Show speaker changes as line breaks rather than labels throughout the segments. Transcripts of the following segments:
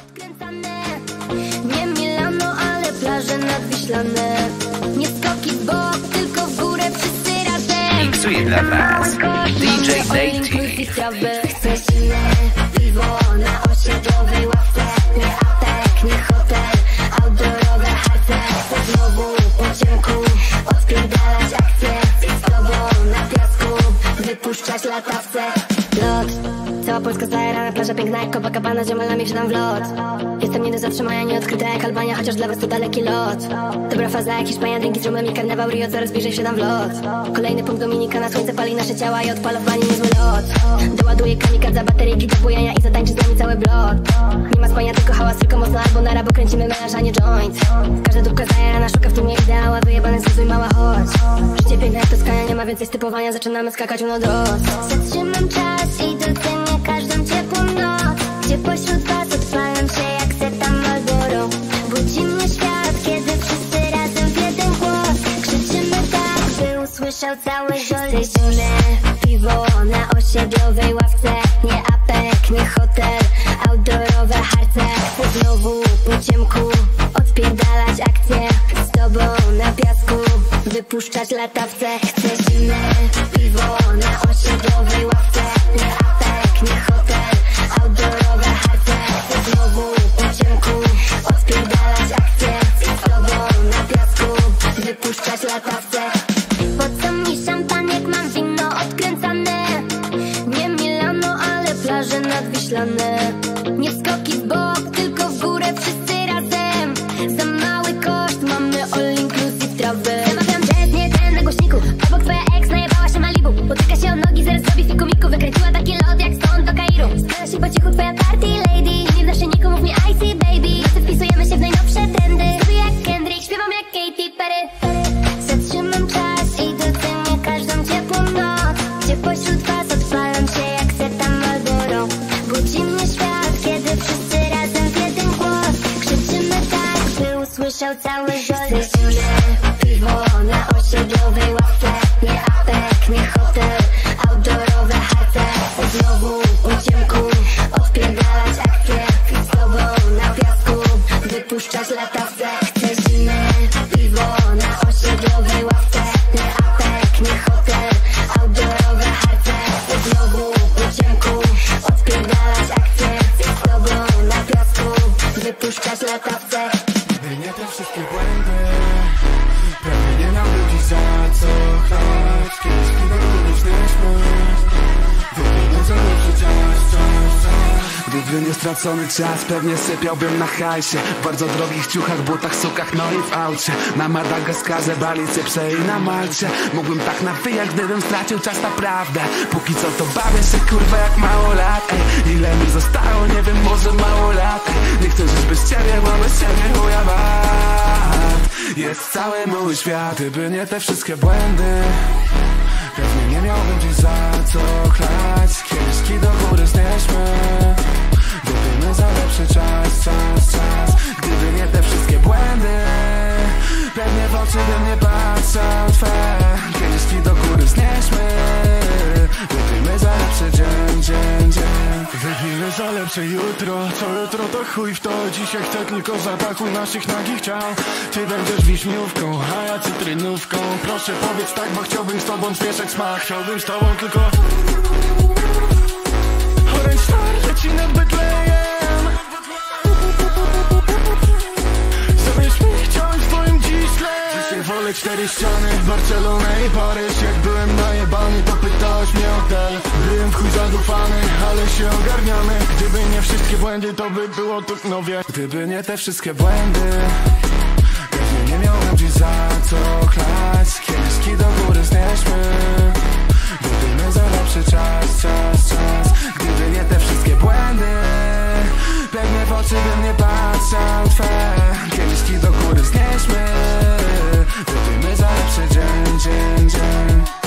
Odkręcane. Nie Milano, ale plaże nadwiślane. Nie skoki w bok, tylko w górę wszyscy razem.
Miksuje dla was DJ
silne piwo na osiedlowej ławce. Nie aptek, nie hotel, outdoorowe harce. Chcę znowu po ciemku odpierdalać akcje. Z tobą na piasku wypuszczać latawce. Cała Polska zajera na plaża piękna jak Copacabana, ziomalami wsiadam w lot. Jestem nie do zatrzymania, nie odkryta jak Albania, chociaż dla was to daleki lot. Dobra faza jak Hiszpania, drinki z rumem i karnawał Rio, coraz bliżej wsiadam w lot. Kolejny punkt Dominika, na słońce pali nasze ciała i odpala w bani niezły lot. Doładuję kamikadza, bateryjki do bujania i zatańczy z nami cały blok. Nie ma spania, tylko hałas, tylko mocno albo nara, bo kręcimy melanż, a nie joint. Każda dupka zajarana, szuka w tłumie ideała, wyjebane zluzuj mała chodź. Życie piękne jak Toskania, nie ma więcej stypowania, zaczynamy skakać no dos. Zatrzymam czas i docenię pośród was odpalam się jak setam Malboro. Budzi mnie świat, kiedy wszyscy razem w jeden głos krzyczymy tak, by usłyszał cały żoly zimne piwo na osiedlowej ławce. Nie apek, nie hotel, outdoorowe harce. Chcę znowu po ciemku odpierdalać akcje z tobą na piasku, wypuszczać latawce. Chcę party lady. Nasze niku, mów mi icy baby. Nocy wpisujemy się w najnowsze trendy. Zrobię jak Kendrick, śpiewam jak Katy Perry. Zatrzymam czas i docenię każdą ciepłą noc Gdzie pośród was odpalam się jak setam Malboro Budzi mnie świat, kiedy wszyscy razem w jeden głos Krzyczymy tak, by usłyszał cały żory
stracony czas, pewnie sypiałbym na hajsie. W bardzo drogich ciuchach, butach, sukach, no i w aucie. Na Madagaskarze, Bali, Cyprze i na Malcie. Mógłbym tak nawijać, gdybym stracił czas naprawdę Póki co to bawię się kurwa jak mało lat ej. Ile mi zostało, nie wiem, może mało lat. Ej. Nie chcę żyć bez ciebie, bez ciebie chuja wart Jest cały mój świat, gdyby nie te wszystkie błędy. Pewnie nie miałbym dziś za co chlać. Do góry znieśmy Wypijmy za lepszy czas, czas, czas. Gdyby nie te wszystkie błędy Pewnie w oczy bym nie patrzał twe. Kieliszki do góry znieśmy Wypijmy za lepszy dzień, dzień, dzień. Wypijmy za lepsze jutro. Co jutro to chuj w to. Dzisiaj chcę tylko zapachu naszych nagich ciał. Ty będziesz wiśniówką, a ja cytrynówką. Proszę powiedz tak, bo chciałbym z tobą zmieszać smak. Chciałbym z tobą tylko Orange Star leci nad Betlejem cztery ściany Barcelonę i Paryż. Jak byłem najebany to pytałeś mnie o tel Byłem w chuj zadufany, ale się ogarniamy. Gdyby nie wszystkie błędy to by było tu no wiesz. Gdyby nie te wszystkie błędy Pewnie nie miałem dziś za co chlać Kieliszki do góry znieśmy Za lepszy czas, czas, czas. Gdyby nie te wszystkie błędy Pewnie w oczy bym nie patrzał twe. Kieliszki do góry znieśmy Wypijmy za lepszy dzień, dzień, dzień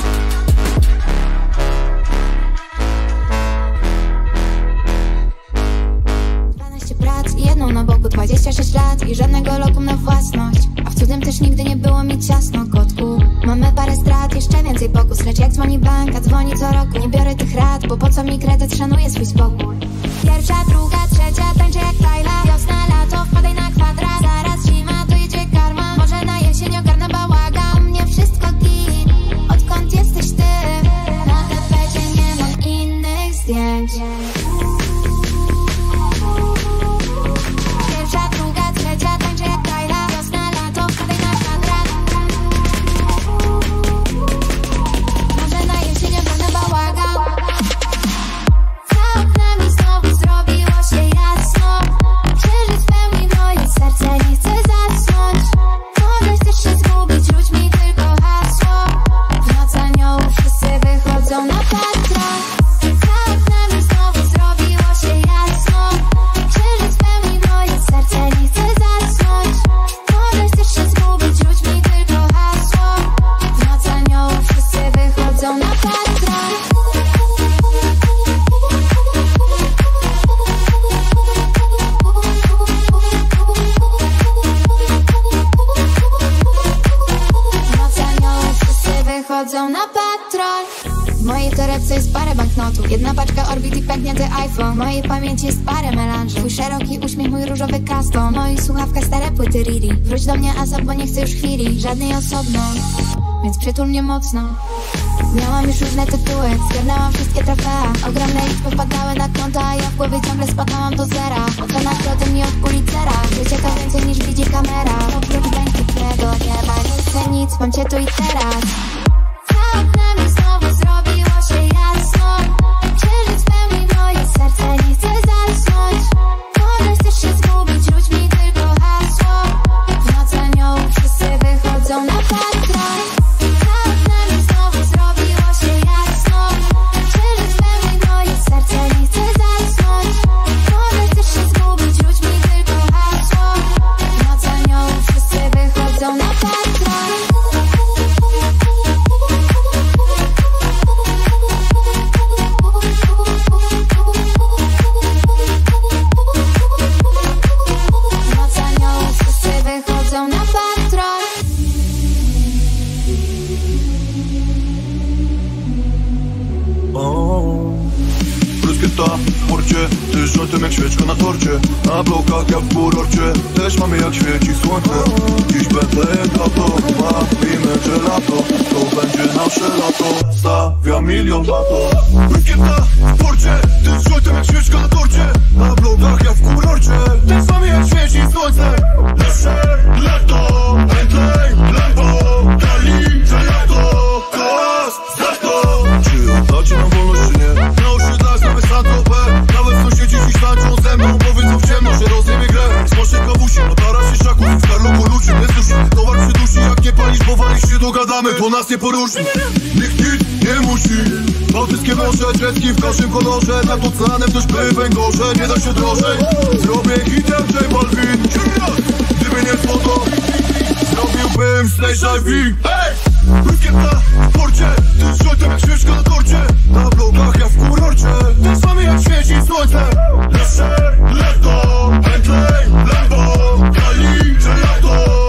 na boku 26 lat i żadnego lokum na własność. A w cudem też nigdy nie było mi ciasno, kotku. Mamy parę strat, jeszcze więcej pokus Lecz jak dzwoni bank, a dzwoni co roku. Nie biorę tych rad, bo po co mi kredyt, szanuję swój spokój. Pierwsza, druga, trzecia, tańczę to jest parę banknotów. Jedna paczka Orbit i pęknięty iPhone. W mojej pamięci jest parę melanży. Twój szeroki uśmiech, mój różowy custom. No i słuchawka stare płyty Riri. Wróć do mnie ASAP, bo nie chcę już chwili. Żadnej osobno. Więc przytul mnie mocno. Miałam już różne tytuły, zgarnęłam wszystkie trofea. Ogromne liczby padały na konto, a ja w głowie ciągle spadałam do zera. Łatwo nagrody mi od policera Życie to więcej niż widzi kamera. Oprócz bańki nieba nie chcę nic, mam cię tu i teraz. Za oknami znowu
dogadamy To nas nie poruszy Nikt nic nie musi. Bałtyckie morze, dreski w naszym kolorze. Nad oceanem też by węgorze Nie da się drożej. Zrobię hit jak J Balvin Gdyby nie złoto Zrobiłbym Snake IV Hej! Bryskieta w porcie. Ty z jak świeczka na torcie. Na blokach jak w kurorcie. Ten samy jak świeci słońce. Nasze lato Bentley, Lambo Kali, gelato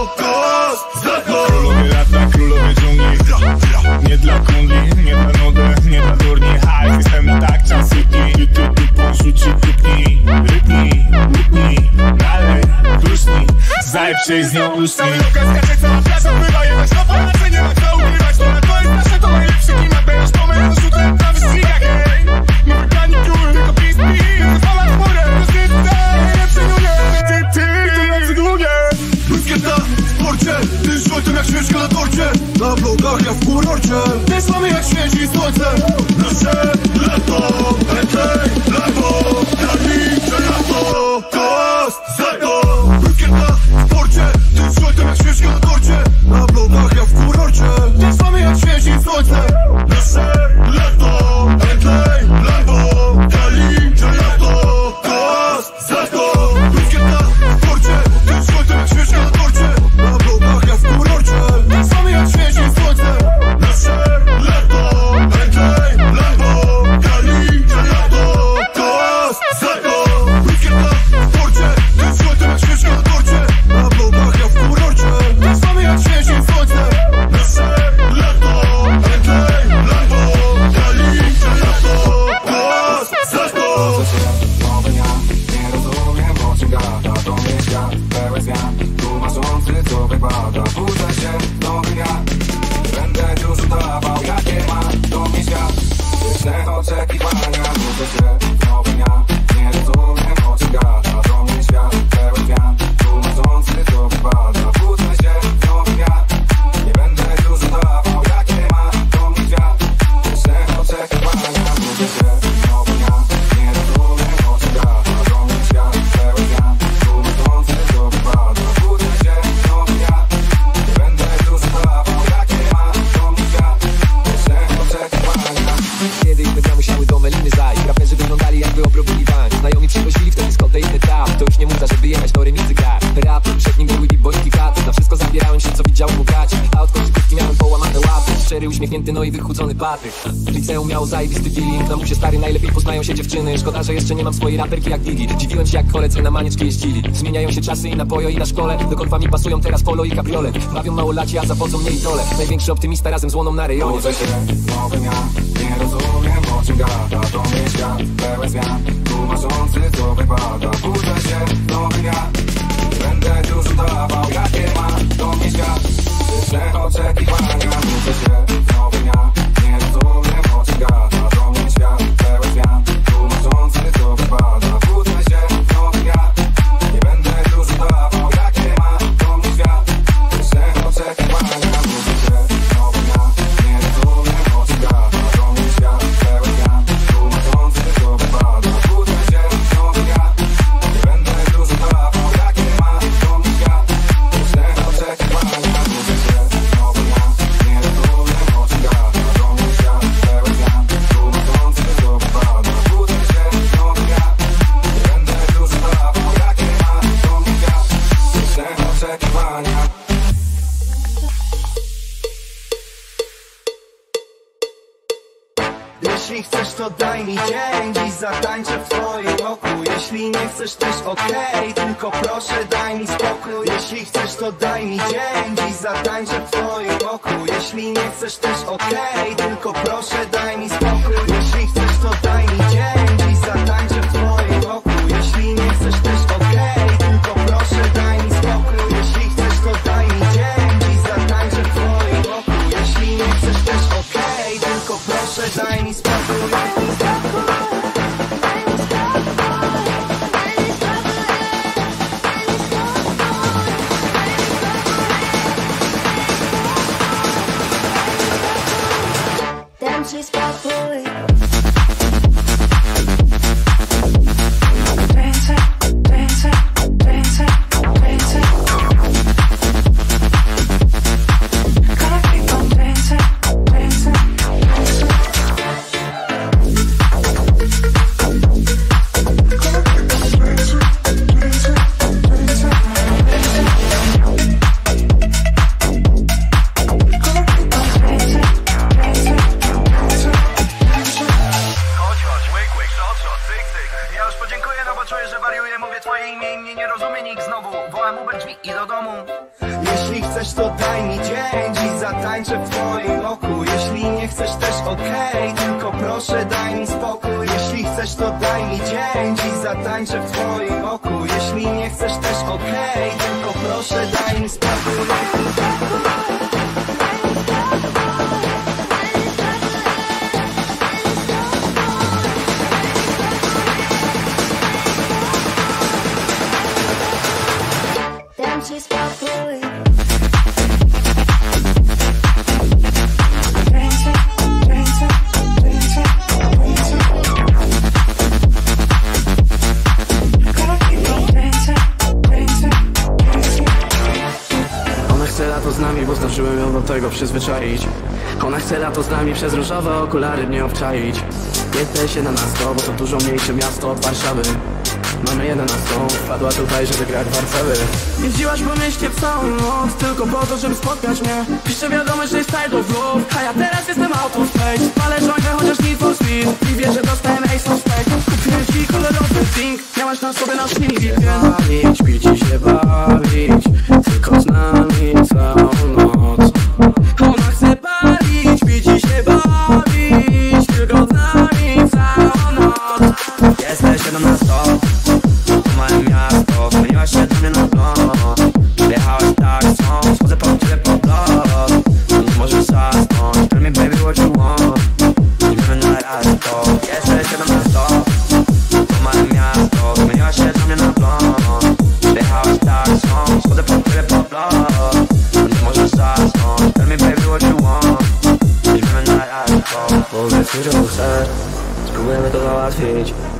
i z nią usnij Cała skacze, cała plaża bywa jechać na Polacy Nie ma co ukrywać, to na to jest nasze To najlepszy klimat, będziesz pomysł Rozrzucę na wyścigach, hej My wygrani pióry, tylko peace Wyfala w chmurę, rozrzucę Najlepszy numer, ty, ty, ty, najlepszy numer
Bryskieta w porcie Ty z żółtem jak świeczka na torcie. Na blokach jak w kurorcie. Ten samy jak świeci słońce. Nasze lato Lambo Kali,
Miało zajebisty feeling, na musie stary najlepiej poznają się dziewczyny. Szkoda, że jeszcze nie mam swojej raperki jak Digi Dziwiłem się jak koledzy na manieczki jeździli. Zmieniają się czasy i na pojo i na szkole. Do konfami pasują teraz polo i kabriolet Bawią małolaci, a zawodzą mnie idole Największy optymista razem z łoną na rejonie.
Budzę się, nowym ja Nie rozumiem o czym gada. To mnie świat pełen zmian. Tłumaczący co wypada. Budzę się, nowym ja Będę dużo dawał. Jakie ma To mnie świat. Liczne oczekiwania. Budzę się, nowym to
daj mi dzień Dziś zatańczę w twoim oku. Jeśli nie chcesz też okej Tylko proszę daj mi spokój. Jeśli chcesz to daj mi dzień Dziś zatańczę w twoim oku. Jeśli nie chcesz też okej Tylko proszę daj mi spokój. Jeśli chcesz to daj mi dzień
zdążyłem ją do tego przyzwyczaić. Ona chce lato z nami, przez różowe okulary mnie obczaić. Nie chce się na nas to, bo to dużo mniejsze miasto od Warszawy Mamy 11, wpadła tutaj, żeby grać w Warcały Jeździłaś po mieście w całą noc, tylko po to, żeby spotkać mnie. Piszę wiadomość, że jest title of love, a ja teraz jestem out of space. Palę chociaż need for speed. I wie, że dostałem ace of spec Kupiłem ci kolorowy drink, miałaś na sobie nasz mini Bawić, pić i się bawić, tylko z nami całą noc. Ona chce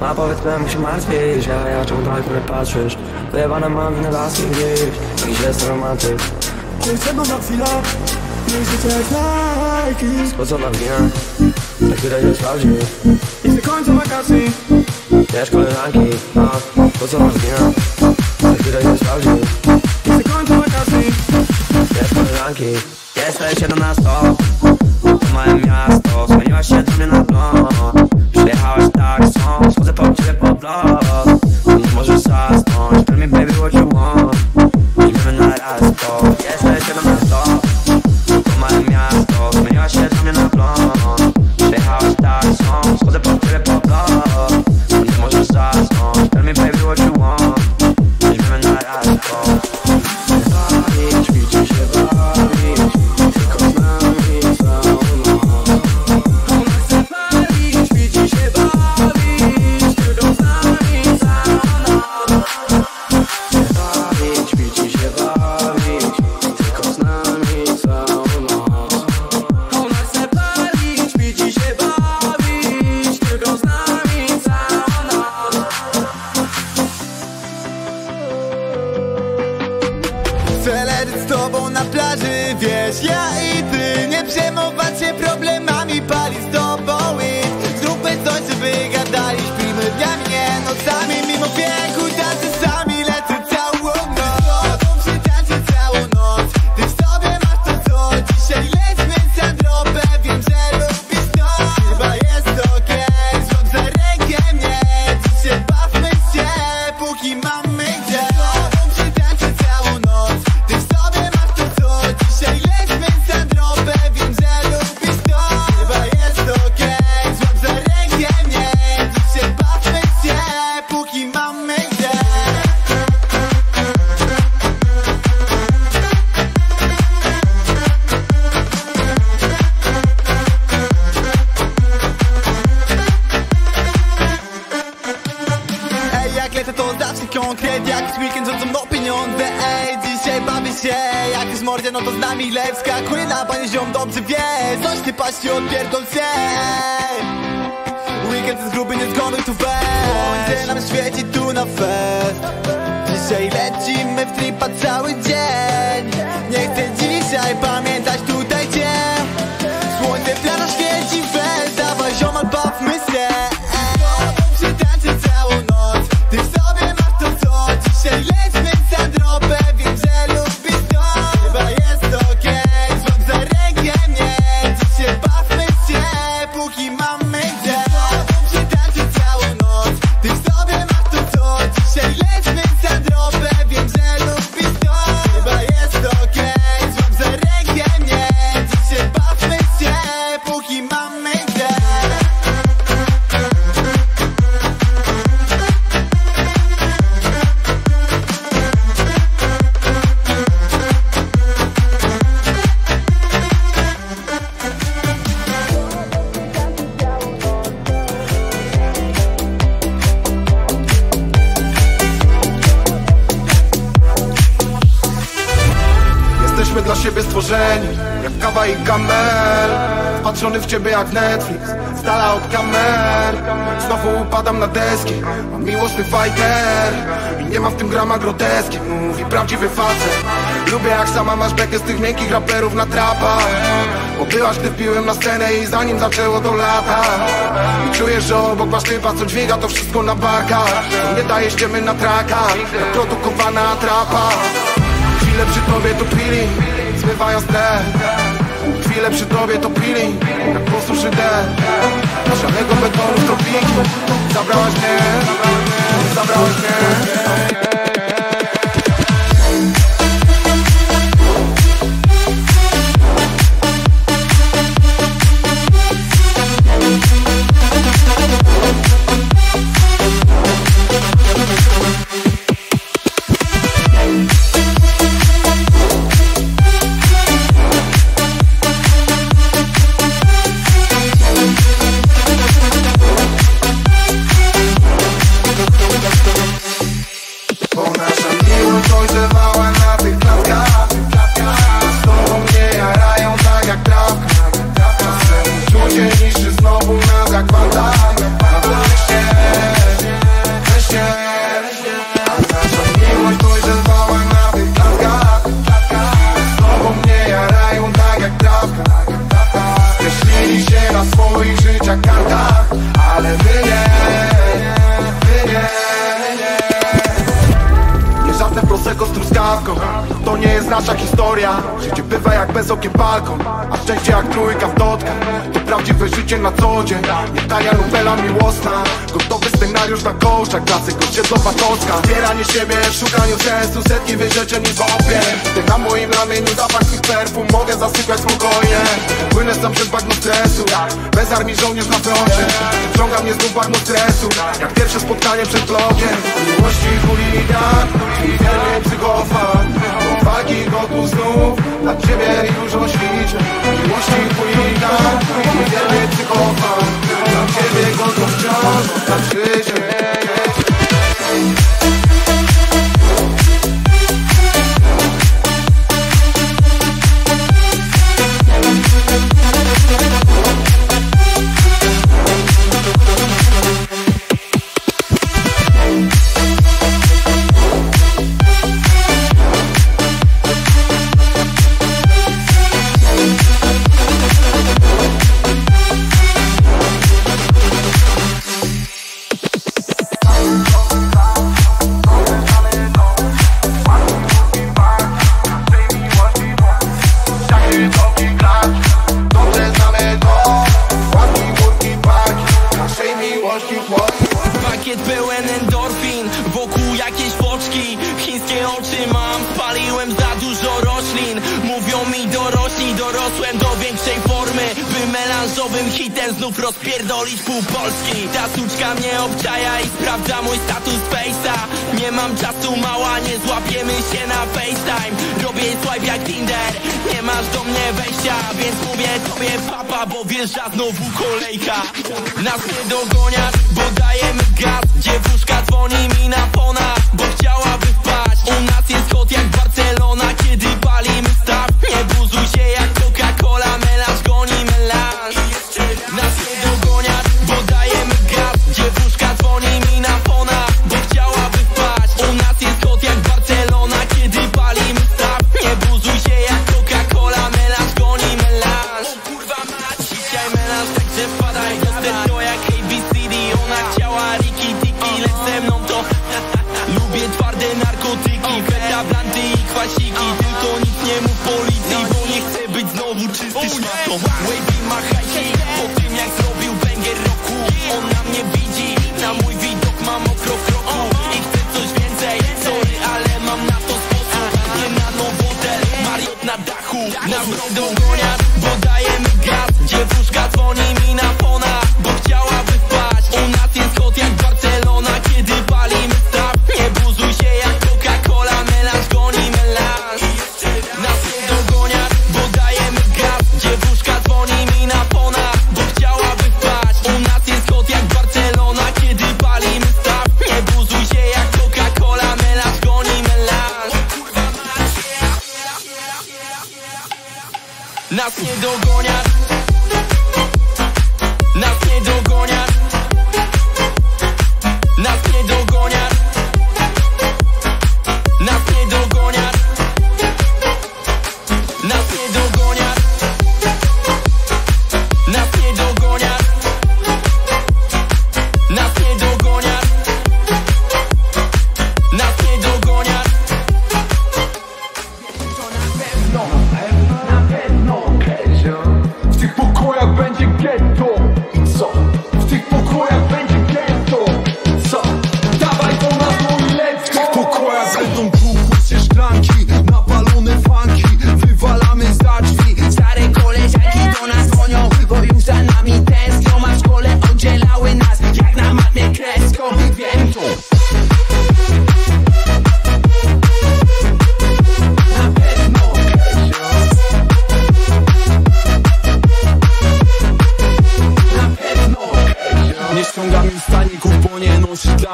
A powiedz czemu się martwisz, a ja czemu tak mnie patrzysz. Wyjebane mam inne laski gdzieś, gdzieś jest romantyk.
Potrzebna na chwilę, nie życie jak Nike
Spocona wina, tak widać jest prawdziwy
I do końca wakacji,
wiesz koleżanki no, A, spocona wina, tak widać jest prawdziwy
I do końca wakacji,
wiesz koleżanki Jesteś 17, to moje miasto Zmieniłaś się do mnie na blond Przyjechałaś tak, są blow Możesz zasnąć, tell me baby what you want.
We're not asphalt, yes, let's get
Jesteśmy dla siebie stworzeni Jak kawa i kamel. Patrzony w ciebie jak Netflix stala od kamer. Znowu upadam na deski Mam miłosny fighter. I nie ma w tym grama groteski Mówi prawdziwy facet. Lubię jak sama masz bekę z tych miękkich raperów na trapach. Bo byłaś gdy piłem na scenę i zanim zaczęło to lata. I czuję, że obok masz typa co dźwiga to wszystko na bakach. Nie dajesz ciemy na traka Jak produkowana atrapa Chwile przy tobie to pili, zmywając te Chwile przy tobie to pili, jak po suszy deszcz Żadnego betonu w tropiki, zabrałaś mnie Zabrałaś mnie. Siebie w szukaniu sensu Setki wyrzeczeń i wątpię Ty na moim ramieniu zapach tych perfum Mogę zasypiać spokojnie. Płynę sam przez bagno stresu Bez armii żołnierz na froncie. Wciąga mnie znów bagno stresu Jak pierwsze spotkanie przed blokiem. Miłości chuligan wierny psychofan Od walki gotów znów Dla ciebie już oświcie Miłości chuligan wierny psychofan Dla ciebie gotów wciąż Oznaczy się
melanżowym hitem znów rozpierdolić pół Polski. Ta suczka mnie obczaja i sprawdza mój status face'a. Nie mam czasu mała, nie złapiemy się na FaceTime. Robię swipe jak Tinder, nie masz do mnie wejścia. Więc mówię tobie papa, bo wjeżdża znowu kolejka. Nas nie dogoniasz, bo dajemy gaz. Dziewuszka dzwoni mi na pona, bo chciałaby wpaść. U nas jest kot jak Barcelona, kiedy Nas nie dogoniasz. Nas nie dogoniasz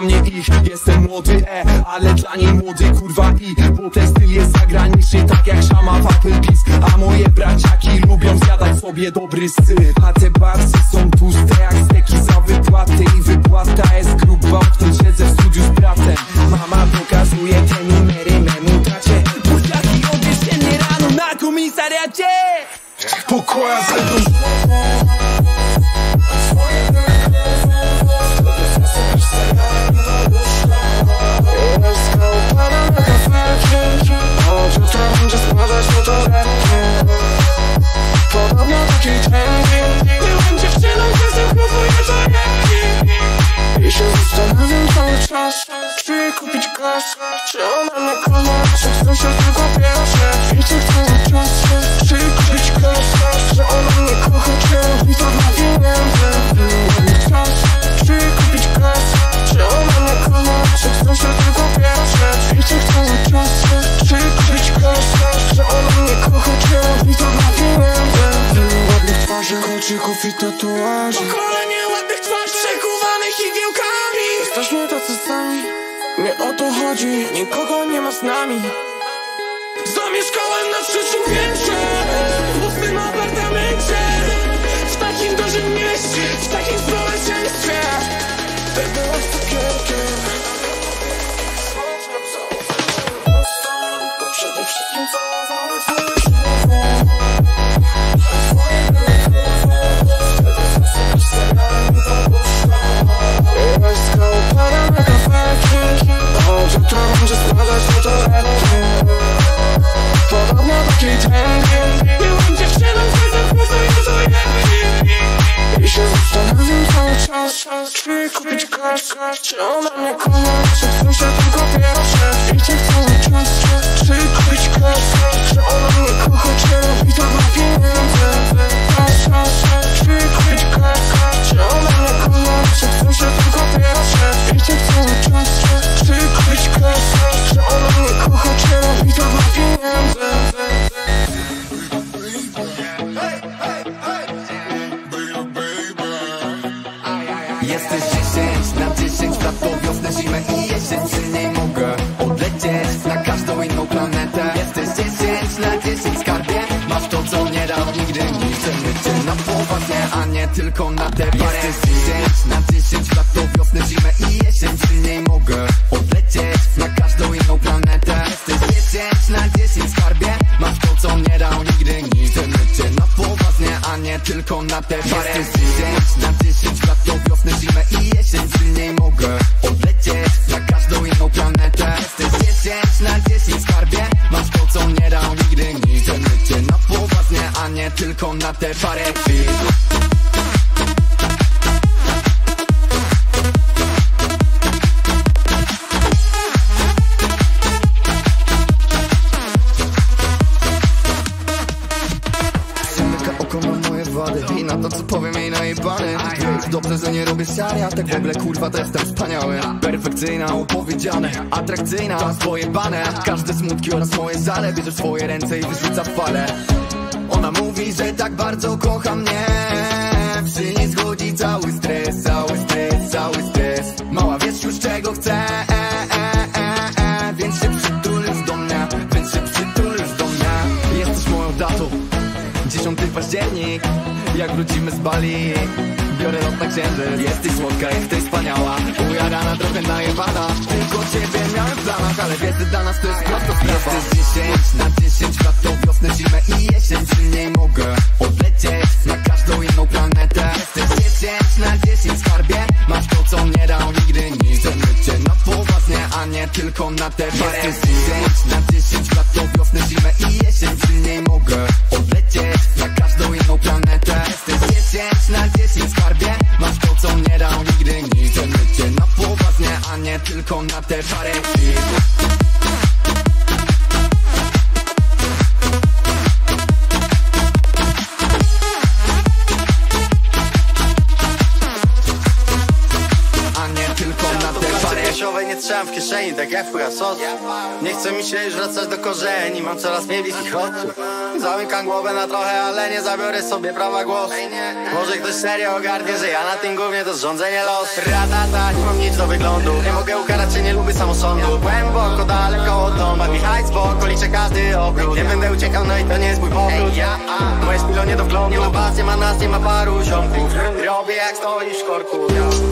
mnie ich Jestem młody, e, ale dla niej młody kurwa i Bo ten styl jest zagraniczny, tak jak szama w Applebee's A moje braciaki lubią zjadać sobie dobry styl A te barsy są tłuste jak steki za wypłatę I wypłata jest gruba, odkąd siedzę w studiu z bratem. Mama pokazuje te numery memu tacie.
Buziaki obierzemy rano na komisariacie.
W tych pokojach to we mnie Podobno
taki czasem próbuję to
jak I czas Czy kupić gaz Czy ona mnie kocha, czy w sąsiedztwie po pierwsze Wiecie, kupić gaz, czy ona mnie kocha Czy chce się tylko pierwsze
nie tylko na te parę. Jesteś 10 na 10 lat to wiosnę, zimę i jesień Przy niej mogę odlecieć na każdą inną planetę. Jesteś 10 na 10 skarbie. Masz to co nie dał nigdy nikt Chcemy cię na poważnie, a nie tylko na te parę. Chwil kurwa to jestem wspaniały. Perfekcyjna, opowiedziane Atrakcyjna, czas pojebane. Każde smutki oraz moje żale Bierze swoje ręce i wyrzuca fale. Ona mówi, że tak bardzo kocha mnie. Przy niej zgodzi cały stres Cały stres, cały stres. Mała wiesz już czego chcę. E, e, e, e. Więc się przytulisz do mnie Więc się przytulisz do mnie. Jesteś moją datą. 10 październik Jak wrócimy z Bali Biorę lot na księżyc Jesteś słodka, jesteś wspaniała Ujarana, trochę najebana. Tylko ciebie miałem w planach Ale wiedzę dla nas to jest prosto sprawa. Jesteś 10 na 10 lat to wiosnę, zimę i jesień. Przy niej mogę odlecieć Na każdą inną planetę. Jesteś 10 na 10 skarbie. Masz to co nie dał nigdy Chcemy cię na poważnie, a nie tylko na te parę Jesteś 10 na 10 lat to wiosnę, zimę i jesień. Przy niej mogę planetę. Jesteś 10 na 10 skarbie? Masz to co nie dał nigdy Chcemy cię na poważnie, a nie tylko na te chwil a nie tylko na te
Jasiowej nie trzymam w kieszeni, tak jak chuja sos Nie chce mi się już wracać do korzeni Mam coraz mniej bliskich odczuć Zamykam głowę na trochę, ale nie zabiorę sobie prawa głosu. Może ktoś serio ogarnie, że ja na tym głównie to zrządzenie losu Ratata, nie mam nic do wyglądu. Nie mogę ukarać się, nie lubię samosądu. Głęboko, daleko od domu Bawi hajs, bo okolicze każdy obrót Nie będę uciekał, no i to nie jest mój powrót. Moje spilo nie do wglądu. Nie ma baz, nie ma nas, nie ma paru ziomków. Robię jak stoisz w korku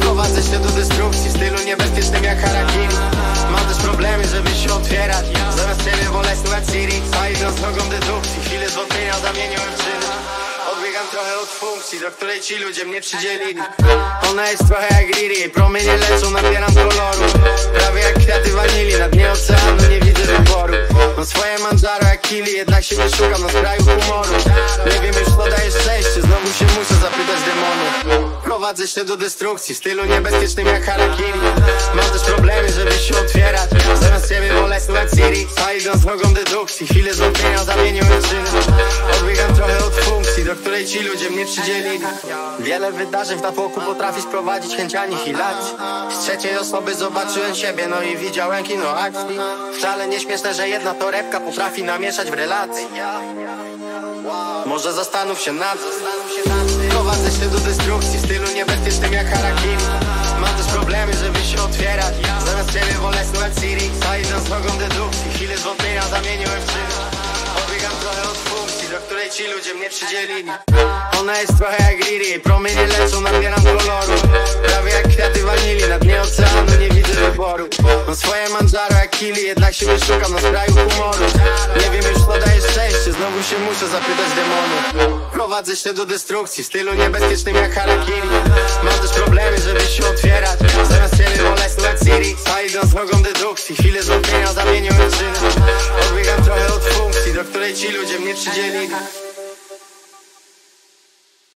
Prowadzę się do destrukcji w stylu niebezpiecznym jak harakiri problemy, żeby się otwierać. Zamiast ciebie wolę słuchać Siri A idąc drogą dedukcji. Chwilę zwątpienia zamieniłem w czyn Odbiegam trochę od funkcji, do której ci ludzie mnie przydzielili. Ona jest trochę jak Riri Promienie lecą, nabieram koloru. Prawie jak kwiaty wanili Na dnie oceanu nie widzę wyboru. Mam swoje manżaro jak Kili Jednak się nie szukam na skraju humoru. Nie wiem już co daje szczęście Znowu się muszę zapytać demonu Prowadzę się do destrukcji w stylu niebezpiecznym jak harakiri Mam też problemy, żeby się otwierać. Zamiast ciebie wolę słuchać Siri. A idąc drogą dedukcji Chwilę zwątpienia zamieniłem czyny. Odbiegam trochę od funkcji, do której ci ludzie mnie przydzielili. Wiele wydarzeń w natłoku potrafi sprowadzić chęć anihilacji Z trzeciej osoby zobaczyłem siebie, no i widziałem kino akcji. Wcale nieśmieszne, że jedna torebka potrafi namieszać w relacji. Może zastanów się nad Prowadzę się do destrukcji w stylu niebezpiecznym jak harakiri. Mam też problemy, żeby się otwierać. Zamiast ciebie wolę słuchać Siri. A idąc drogą dedukcji Chwilę zwątpienia zamieniłem w czyny Odbiegam trochę od do której ci ludzie mnie przydzielili. Ona jest trochę jak Riri Promienie lecą, nabieram koloru. Prawie jak kwiaty wanili Na dnie oceanu nie widzę wyboru. Mam swoje manżaro jak Kili Jednak siebie szukam na skraju humoru. Nie wiem już co daje szczęście Znowu się muszę zapytać demonu Prowadzę się do destrukcji w stylu niebezpiecznym jak harakiri Mam też problemy, żeby się otwierać. Zamiast ciebie wolę Siri. A idąc drogą dedukcji Chwilę zwątpienia zamieniłem czyny. Odbiegam trochę od funkcji, do której ci ludzie mnie przydzielili